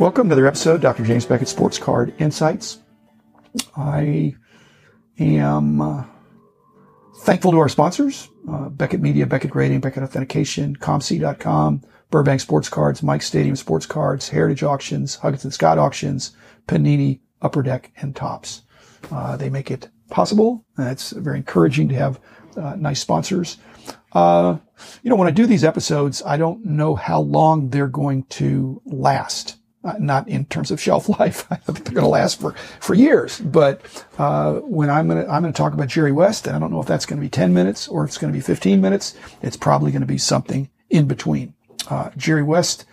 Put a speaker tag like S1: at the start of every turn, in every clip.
S1: Welcome to another episode, Dr. James Beckett Sports Card Insights. I am uh, thankful to our sponsors, uh, Beckett Media, Beckett Grading, Beckett Authentication, COMC.com, Burbank Sports Cards, Mike Stadium Sports Cards, Heritage Auctions, Huggins and Scott Auctions, Panini, Upper Deck, and Topps. Uh, they make it possible. And it's very encouraging to have uh, nice sponsors. Uh, you know, when I do these episodes, I don't know how long they're going to last. Uh, not in terms of shelf life. I think they're going to last for, for years. But uh, when I'm going to I'm going to talk about Jerry West, and I don't know if that's going to be 10 minutes or if it's going to be 15 minutes. It's probably going to be something in between. Uh, Jerry West,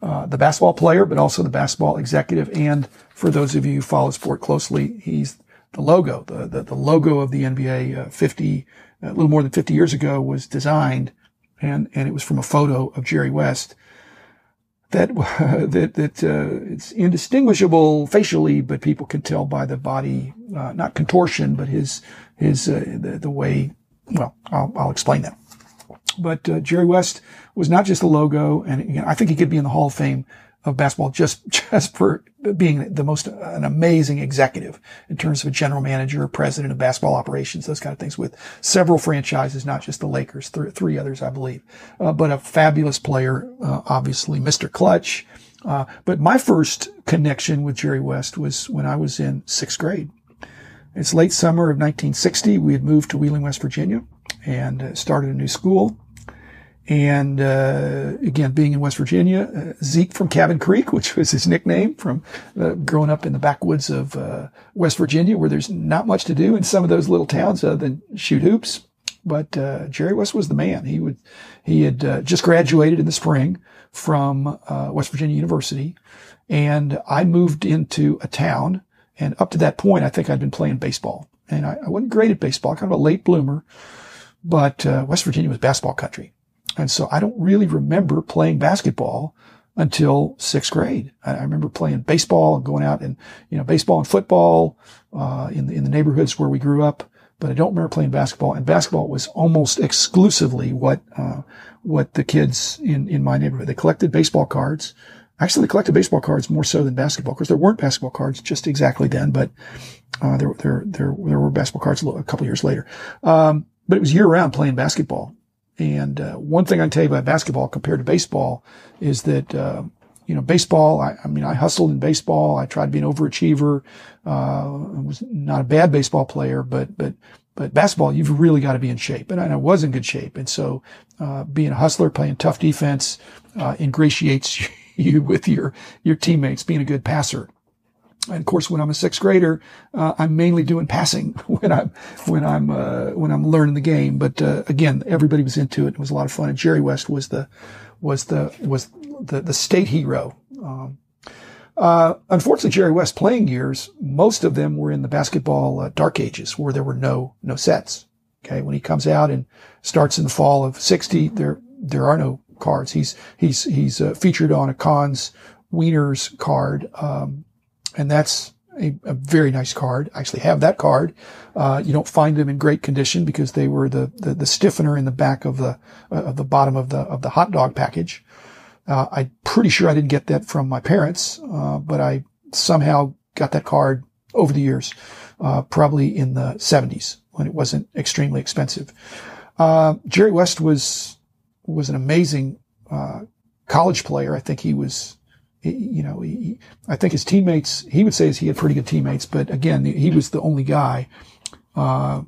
S1: uh, the basketball player, but also the basketball executive, and for those of you who follow sport closely, he's the logo, the the, the logo of the NBA. Uh, 50 a little more than 50 years ago was designed, and and it was from a photo of Jerry West that that that uh, it's indistinguishable facially, but people can tell by the body, uh, not contortion, but his his uh, the, the way. Well, I'll, I'll explain that. But uh, Jerry West was not just a logo, and I think he could be in the Hall of Fame of basketball just just for being the most an amazing executive in terms of a general manager, president of basketball operations, those kind of things with several franchises, not just the Lakers, th- three others, I believe, uh, but a fabulous player, uh, obviously Mr. Clutch. Uh, but my first connection with Jerry West was when I was in sixth grade. It's late summer of 1960. We had moved to Wheeling, West Virginia and uh, started a new school. And uh, again, being in West Virginia, uh, Zeke from Cabin Creek, which was his nickname from uh, growing up in the backwoods of uh, West Virginia, where there's not much to do in some of those little towns other than shoot hoops. But uh, Jerry West was the man. He would he had uh, just graduated in the spring from West Virginia University, and I moved into a town. And up to that point, I think I'd been playing baseball, and I, I wasn't great at baseball, kind of a late bloomer. But West Virginia was basketball country. And so I don't really remember playing basketball until sixth grade. I, I remember playing baseball and going out and, you know, baseball and football, uh, in the, in the neighborhoods where we grew up. But I don't remember playing basketball and basketball was almost exclusively what, uh, what the kids in, in my neighborhood, they collected baseball cards. Actually, they collected baseball cards more so than basketball. Of course, there weren't basketball cards just exactly then, but, uh, there, there, there, there were basketball cards a, couple years later. Um, but it was year round playing basketball. And uh, one thing I can tell you about basketball compared to baseball is that, uh, you know, baseball, I, I, mean, I hustled in baseball. I tried to be an overachiever. Uh, I was not a bad baseball player, but, but, but basketball, you've really got to be in shape. And I, was in good shape. And so, uh, being a hustler, playing tough defense, uh, ingratiates you with your, your teammates, being a good passer. And of course, when I'm a sixth grader, uh, I'm mainly doing passing when I'm when I'm uh, when I'm learning the game. But uh, again, everybody was into it. It was a lot of fun. And Jerry West was the was the was the the state hero. Um, uh, unfortunately, Jerry West playing years, most of them were in the basketball uh, dark ages, where there were no no sets. Okay, when he comes out and starts in the fall of '60, there there are no cards. He's he's he's uh, featured on a Kahn's Wieners card. Um, and that's a, a, very nice card. I actually have that card. Uh, you don't find them in great condition because they were the, the, the stiffener in the back of the, uh, of the bottom of the, of the hot dog package. Uh, I'm pretty sure I didn't get that from my parents, uh, but I somehow got that card over the years, uh, probably in the 70s when it wasn't extremely expensive. Uh, Jerry West was, was an amazing, college player. I think he was, you know, he, I think his teammates, he would say is he had pretty good teammates, but again, he was the only guy. Uh,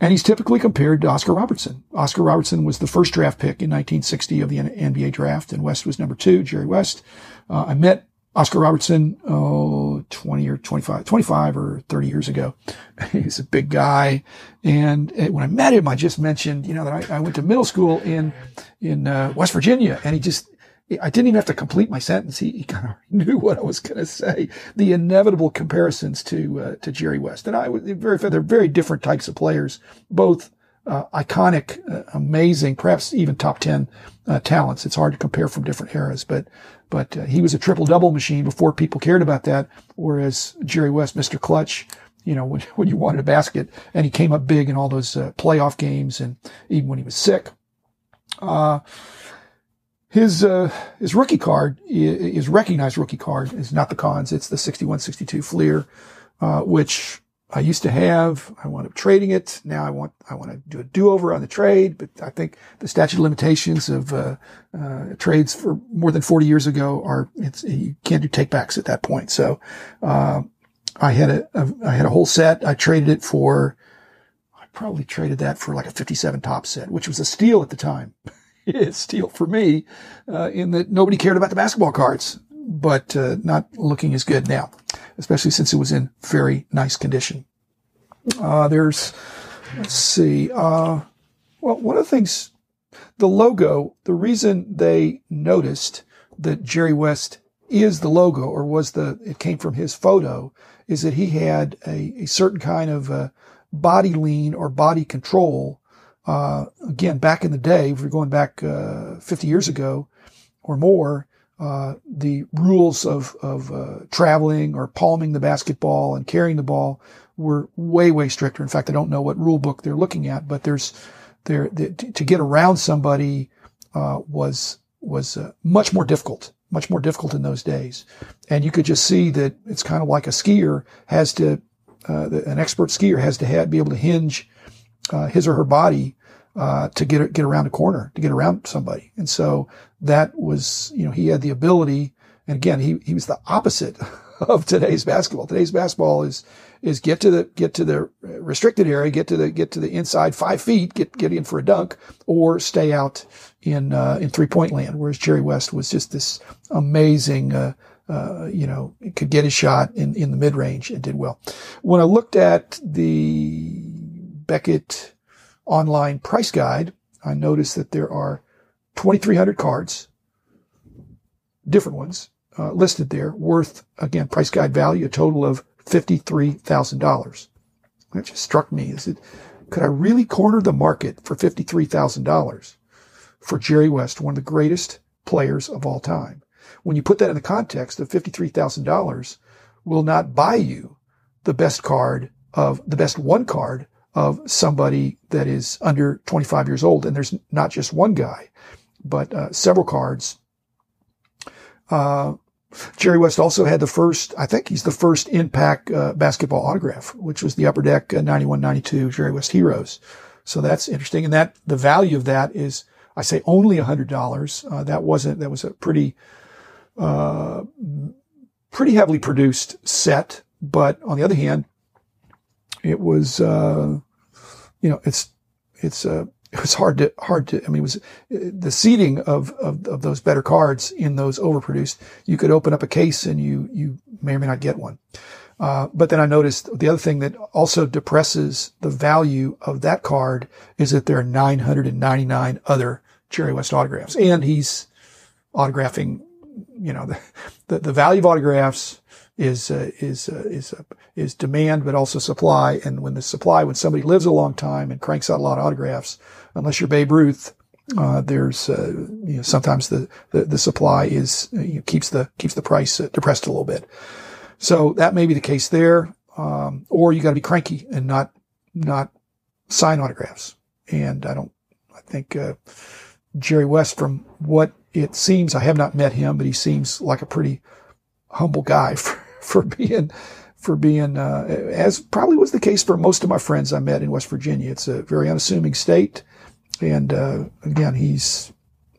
S1: and he's typically compared to Oscar Robertson. Oscar Robertson was the first draft pick in 1960 of the NBA draft, and West was number two, Jerry West. Uh, I met Oscar Robertson, oh, 20 or 25, 25 or 30 years ago. He's a big guy. And when I met him, I just mentioned, you know, that I, I went to middle school in, in, uh, West Virginia and he just, I didn't even have to complete my sentence. He, he kind of knew what I was going to say. The inevitable comparisons to uh, to Jerry West and I. Was very they're very different types of players, both uh, iconic, uh, amazing, perhaps even top ten uh, talents. It's hard to compare from different eras, but but uh, he was a triple double machine before people cared about that. Whereas Jerry West, Mr. Clutch, you know, when when you wanted a basket, and he came up big in all those uh, playoff games, and even when he was sick. Uh, his uh, his rookie card, his recognized rookie card, is not the Kahn's. It's the 6162 Fleer, uh, which I used to have. I wound up trading it. Now I want I want to do a do over on the trade, but I think the statute of limitations of uh, uh, trades for more than 40 years ago are it's you can't do takebacks at that point. So uh, I had a, a I had a whole set. I traded it for I probably traded that for like a 57 Topps set, which was a steal at the time. it's steal for me uh, in that nobody cared about the basketball cards, but uh, not looking as good now, especially since it was in very nice condition. Uh, there's, let's see, uh, well, one of the things, the logo, the reason they noticed that Jerry West is the logo or was the, it came from his photo is that he had a, a certain kind of uh, body lean or body control uh, again, back in the day, if we're going back uh, 50 years ago or more, uh, the rules of, of uh, traveling or palming the basketball and carrying the ball were way, way stricter. In fact, I don't know what rule book they're looking at, but there's there the, to get around somebody uh, was was uh, much more difficult, much more difficult in those days. And you could just see that it's kind of like a skier has to, an expert skier has to have, be able to hinge his or her body uh, to get get around a corner, to get around somebody. And so that was, you know, he had the ability. And again, he he was the opposite of today's basketball. Today's basketball is is get to the get to the restricted area, get to the get to the inside five feet, get get in for a dunk, or stay out in uh, in three point land. Whereas Jerry West was just this amazing. Uh, uh, you know, could get his shot in, in the mid range and did well. When I looked at the Beckett online price guide, I noticed that there are 2,300 cards, different ones, uh, listed there, worth, again, price guide value, a total of $53,000. That just struck me. Is it, could I really corner the market for $53,000 for Jerry West, one of the greatest players of all time? When you put that in the context of $53,000 will not buy you the best card of the best one card of somebody that is under 25 years old. And there's not just one guy, but uh, several cards. Uh, Jerry West also had the first, I think he's the first impact uh, basketball autograph, which was the Upper Deck 91-92 uh, Jerry West Heroes. So that's interesting. And that, the value of that is, I say only hundred dollars. Uh, that wasn't, that was a pretty, uh, pretty heavily produced set. But on the other hand, it was, uh, you know, it's, it's, uh, it was hard to, hard to, I mean, it was the seeding of, of, of those better cards in those overproduced. You could open up a case and you, you may or may not get one. Uh, but then I noticed the other thing that also depresses the value of that card is that there are 999 other Jerry West autographs and he's autographing, you know, the, the, the value of autographs is uh, is uh, is uh, is demand, but also supply. And when the supply, when somebody lives a long time and cranks out a lot of autographs, unless you're Babe Ruth, uh, there's uh, you know sometimes the the, the supply is you know, keeps the keeps the price uh, depressed a little bit. So that may be the case there, um, or you got to be cranky and not not sign autographs. And I don't. I think Jerry West, from what it seems, I have not met him, but he seems like a pretty humble guy for, for being for being uh, as probably was the case for most of my friends I met in West Virginia. It's a very unassuming state, and uh, again, he's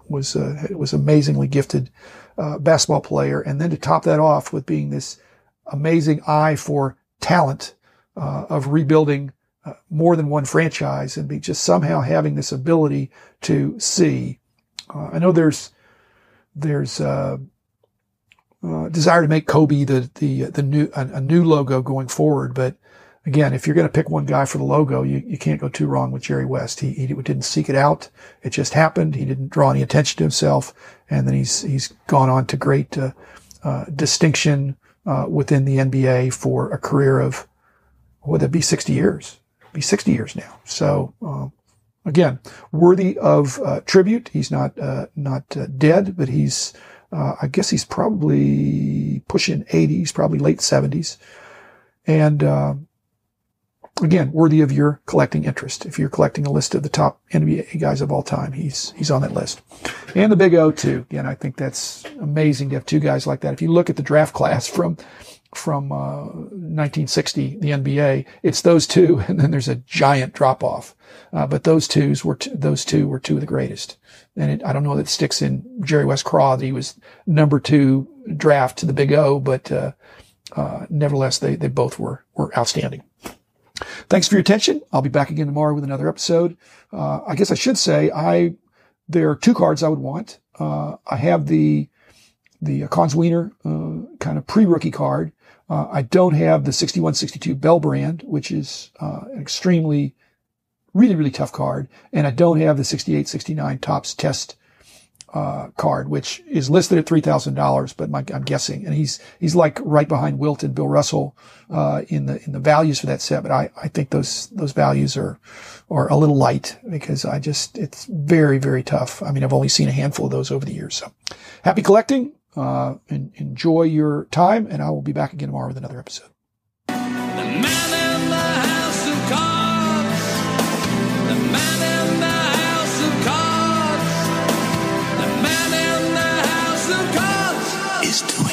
S1: was uh, was amazingly gifted uh, basketball player, and then to top that off with being this amazing eye for talent uh, of rebuilding uh, more than one franchise, and be just somehow having this ability to see. I know there's there's uh, desire to make Kobe the the the new a, a, new logo going forward. But again, if you're going to pick one guy for the logo, you, you can't go too wrong with Jerry West. He, he didn't seek it out; it just happened. He didn't draw any attention to himself, and then he's he's gone on to great uh, uh, distinction uh, within the NBA for a career of would that be 60 years? It'd be 60 years now. So. Um, again, worthy of uh, tribute. He's not not dead, but he's uh, I guess he's probably pushing 80s, probably late 70s. And uh, again, worthy of your collecting interest. If you're collecting a list of the top NBA guys of all time, he's, he's on that list. And the Big O too. Again, I think that's amazing to have two guys like that. If you look at the draft class from, from, uh, 1960, the NBA, it's those two. And then there's a giant drop off. Uh, but those twos were, t- those two were two of the greatest. And it, I don't know that sticks in Jerry West Craw that he was number two draft to the Big O, but, uh, uh, nevertheless, they, they both were, were outstanding. Thanks for your attention. I'll be back again tomorrow with another episode. Uh, I guess I should say I, there are two cards I would want. Uh, I have the, the Kahn's Wiener, kind of pre-rookie card. Uh, I don't have the 6162 Bell brand, which is, uh, an extremely, really, really tough card. And I don't have the 6869 Topps test uh, card, which is listed at three thousand dollars, but my, I'm guessing, and he's he's like right behind Wilt and Bill Russell uh, in the in the values for that set. But I, I think those those values are are a little light because I just it's very very tough. I mean, I've only seen a handful of those over the years. So, happy collecting. Uh, and enjoy your time, and I will be back again tomorrow with another episode.
S2: is doing color right.